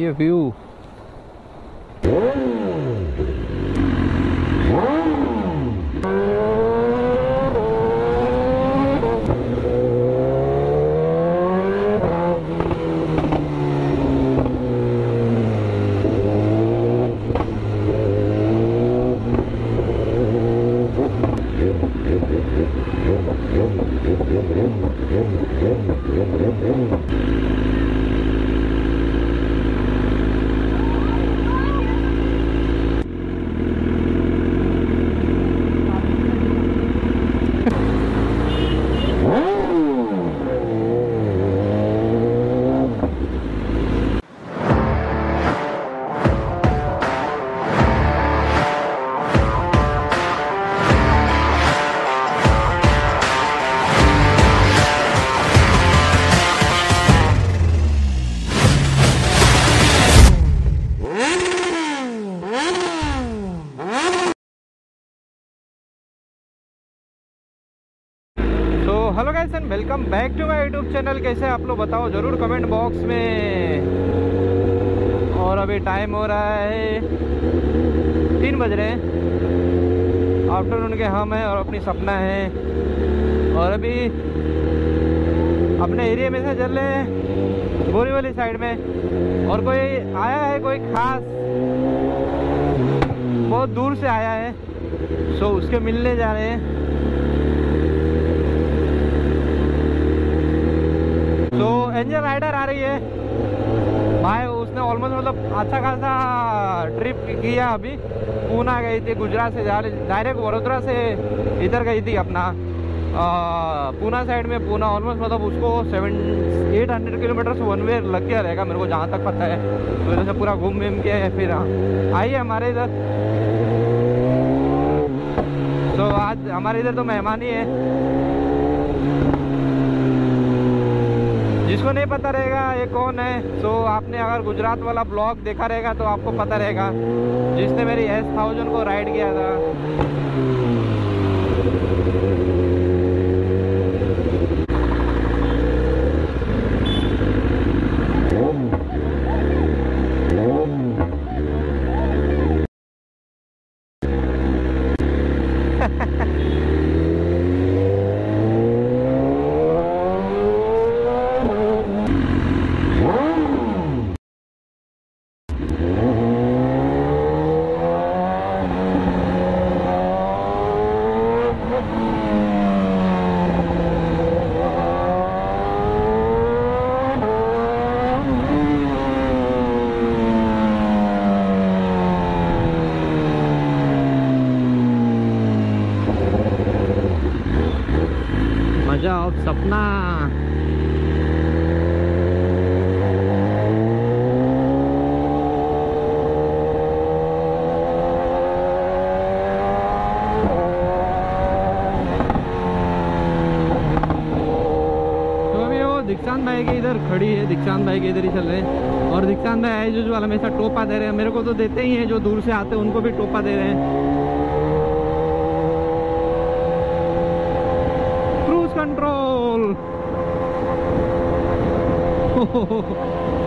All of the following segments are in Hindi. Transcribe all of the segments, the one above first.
ये व्यू तो welcome back to my YouTube channel. कैसे आप लोग? बताओ, ज़रूर कमेंट बॉक्स में। और अभी टाइम हो रहा है तीन बज रहे हैं। आफ्टरनून के हम हैं और अपनी सपना है। और अभी अपने एरिया में से चल रहे हैं बोरी वाली साइड में। और कोई आया है, कोई खास? बहुत दूर से आया है। सो उसके मिलने जा रहे हैं। तो एंजल राइडर आ रही है। भाई, उसने ऑलमोस्ट मतलब अच्छा खासा ट्रिप किया अभी। पूना गई थी, गुजरात से डायरेक्ट वडोदरा से इधर गई थी अपना। पूना साइड में, पूना ऑलमोस्ट मतलब उसको seven eight hundred kilometer one way लग गया रहेगा, मेरे को जहाँ तक पता है। तो इधर से पूरा घूम घूम के फिर आइए हमारे इधर। तो आज हमारे इधर तो मेहमान ही है। जिसको नहीं पता रहेगा, ये कौन है? तो आपने अगर गुजरात वाला ब्लॉग देखा रहेगा तो आपको पता रहेगा। जिसने मेरी एस थाउज़ेंड को राइड किया था। सपना तो दीक्षांत भाई के इधर खड़ी है, दीक्षांत भाई के इधर ही चल रहे हैं। और दीक्षांत भाई एज यूजल हमेशा टोपा दे रहे हैं, मेरे को तो देते ही हैं, जो दूर से आते हैं, उनको भी टोपा दे रहे हैं। Cruise control. अरे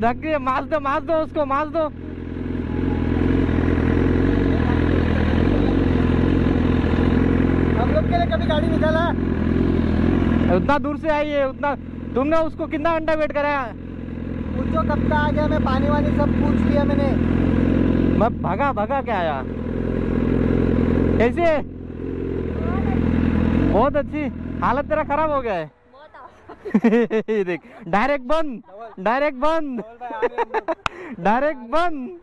धक गए मार दो मार दो उसको मार दो। हम लोग के लिए कभी गाड़ी निकाला? उतना दूर से आई है उतना तुमने उसको कितना घंटा वेट कराया पूछो कब का आ गया मैं पानी वानी सब पूछ लिया मैंने। मैं भगा भगा क्या आया। कैसे? बहुत अच्छी। हालत तेरा खराब हो गया है। देख डायरेक्ट बंद डायरेक्ट बंद डायरेक्ट बंद।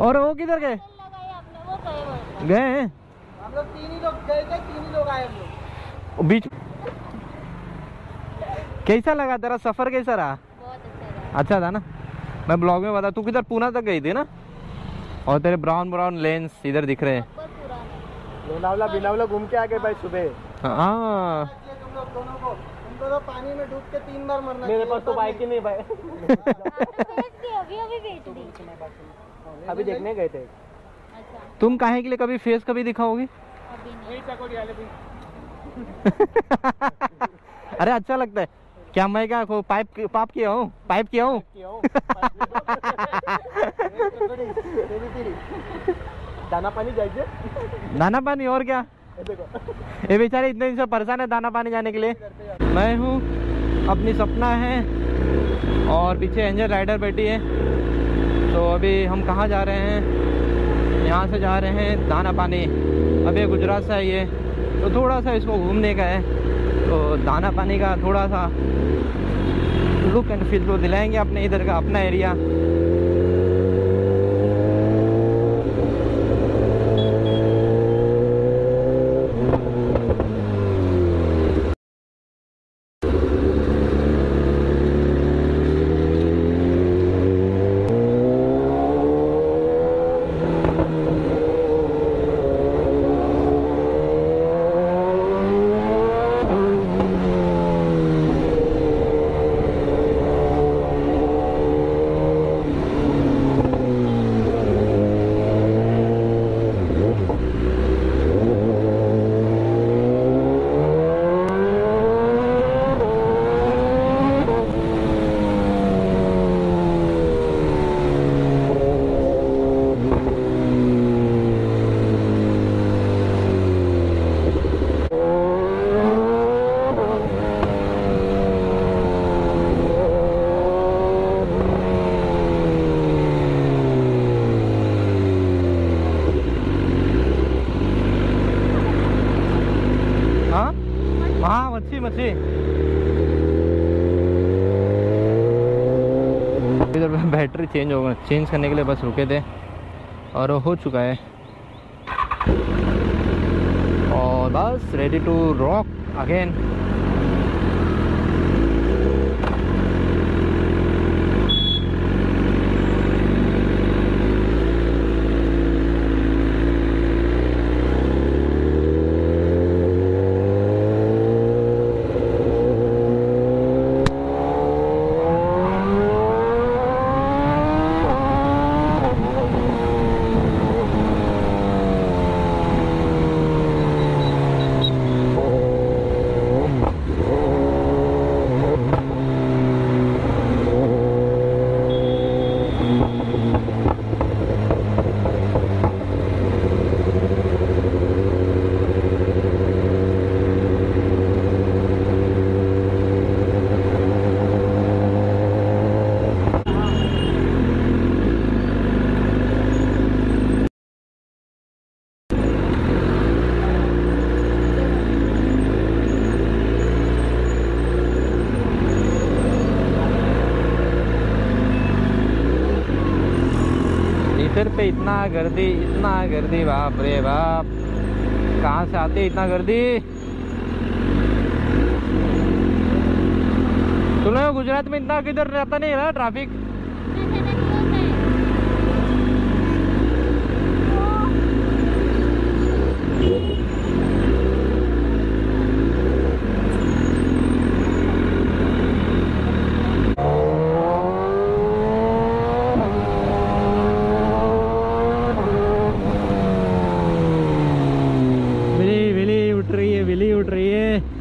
और वो किधर गए? गए हैं? हम लोग तीन ही लोग गए थे तीन ही लोग आए हम लोग बीच कैसा लगा तेरा सफ़र, कैसा रहा? अच्छा था ना? मैं ब्लॉग में बता, तू किधर, पूना तक गई थी ना? और तेरे ब्राउन ब्राउन लेंस इधर दिख रहे हैं। लोनावला, बिनावला घूम के आ गए भाई सुबह। हाँ। तो पानी में डूब के तीन बार मरना मेरे पास तो बाइक ही नहीं भाई। अभी अभी बेच दी अभी देखने गए थे। अच्छा तुम काहे के लिए कभी फेस कभी दिखाओगे? अरे अच्छा लगता है। क्या मैं क्या पाइप पाप किया हूँ? पाइप किया हूँ। दाना पानी जाइए। दाना पानी और क्या? ये बेचारे इतने दिन से परेशान है दाना पानी जाने के लिए। मैं हूँ, अपनी सपना है और पीछे एंजल राइडर बैठी है। तो अभी हम कहाँ जा रहे हैं? यहाँ से जा रहे हैं दाना पानी। अभी गुजरात से आई है तो थोड़ा सा इसको घूमने का है। तो दाना पानी का थोड़ा सा लुक एंड फील तो दिलाएँगे अपने इधर का अपना एरिया हाँ हाँ मच्छी मच्छी इधर बैटरी चेंज हो गई, चेंज करने के लिए बस रुके थे और हो चुका है। और बस रेडी टू रॉक अगेन इधर पे इतना गर्दी इतना गर्दी बाप रे बाप। कहाँ से आती है इतना गर्दी? सुनो गुजरात में इतना किधर रहता नहीं है ट्रैफ़िक ट्रैफ़िक विली विली उठ रही है विली उठ रही है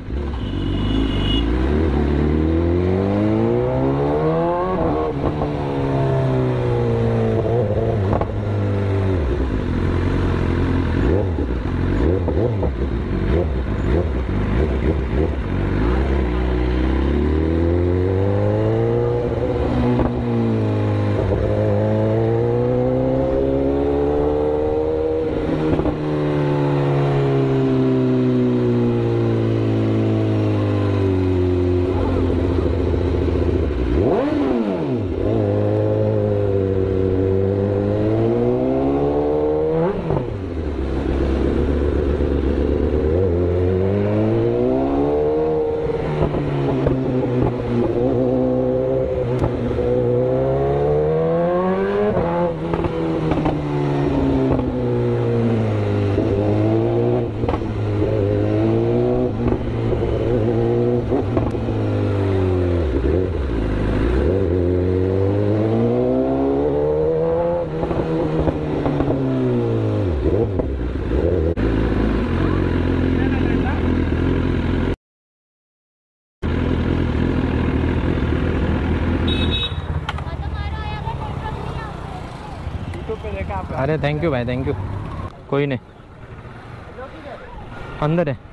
अरे थैंक यू भाई थैंक यू कोई नहीं। अंदर है।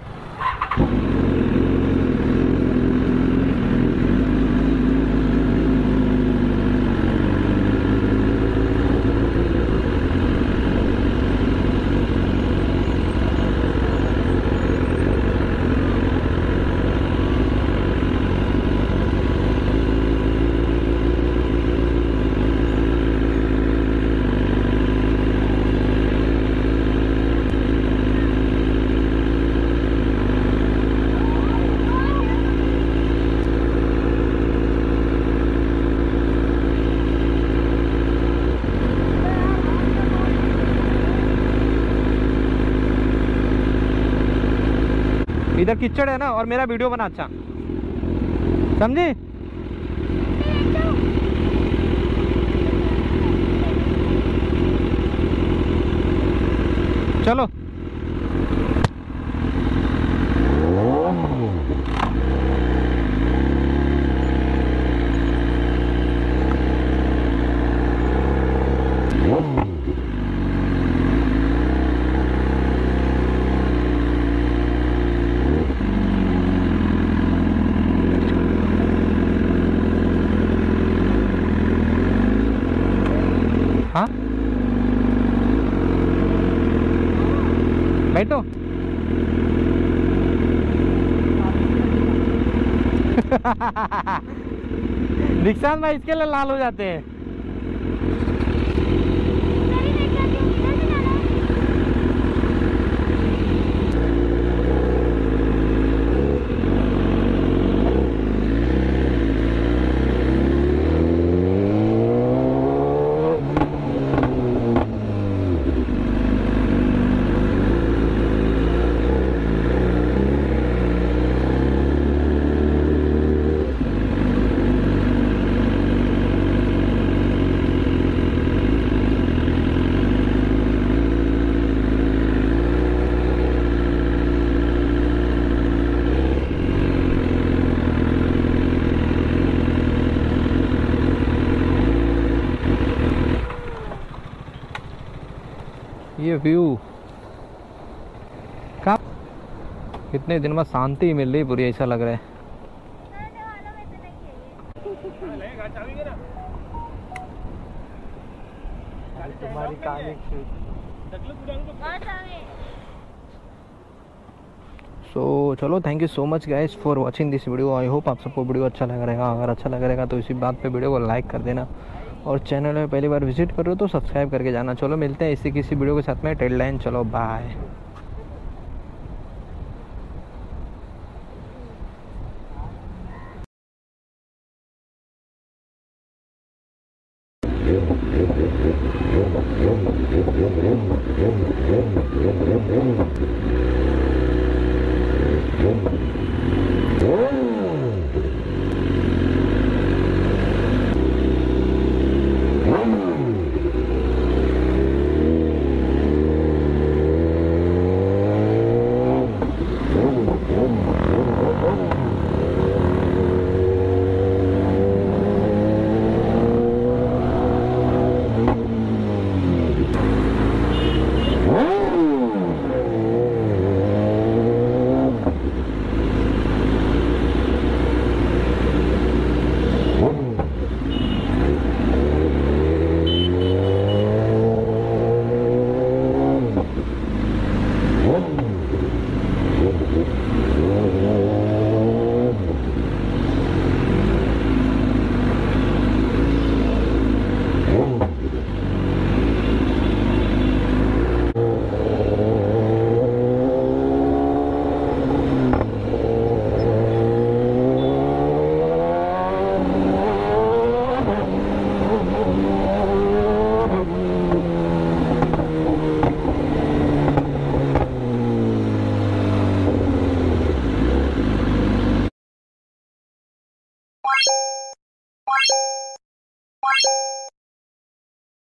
इधर कीचड़ है ना और मेरा वीडियो बना अच्छा। समझे? चलो हाँ बैठो दीक्षांत भाई इसके लिए लाल हो जाते हैं ये व्यू कब कितने दिन बाद शांति मिल रही पूरी ऐसा लग रहा है। तुम्हारी सो चलो thank you so much guys for watching this video I hope आप सबको वीडियो अच्छा लग रहेगा अगर अच्छा लग रहेगा तो इसी बात पे वीडियो को लाइक कर देना। और चैनल में पहली बार विज़िट करो तो सब्सक्राइब करके जाना। चलो, मिलते हैं इसी किसी वीडियो के साथ में। लाइन चलो बाय